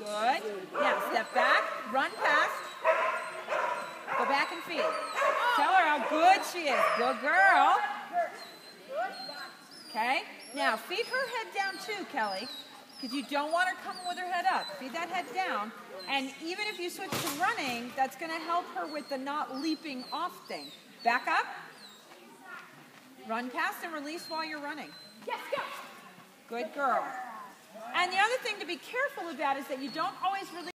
Good. Now step back, run past, go back and feed. Tell her how good she is. Good girl. Okay? Now feed her head down too, Kelly, because you don't want her coming with her head up. Feed that head down. And even if you switch to running, that's going to help her with the not leaping off thing. Back up. Run past and release while you're running. Yes, go. Good girl. And the other thing to be careful about is that you don't always release